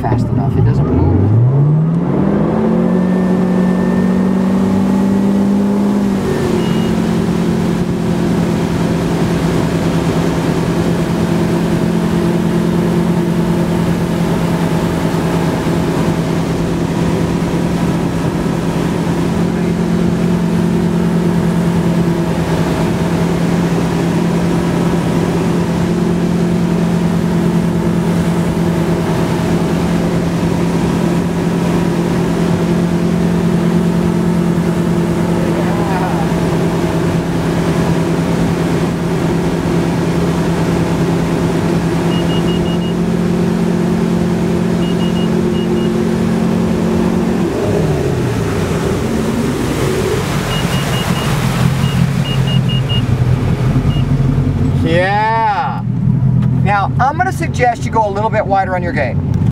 fast enough. It doesn't move. Yeah. Now, I'm to suggest you go a little bit wider on your gate.